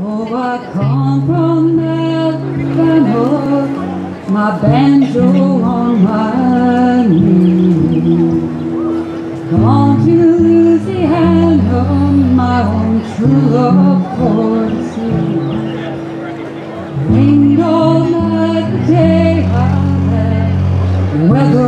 Oh, I come from Alabama, my banjo on my knee. Gone to Louisiana, my own true love for the sea. Rained all night the day I left, weather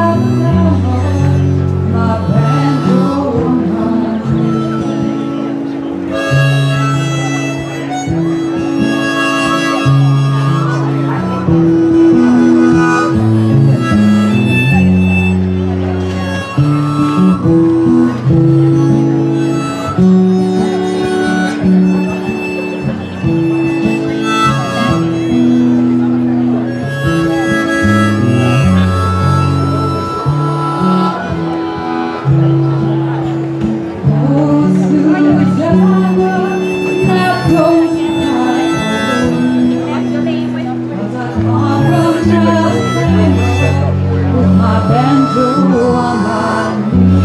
and to.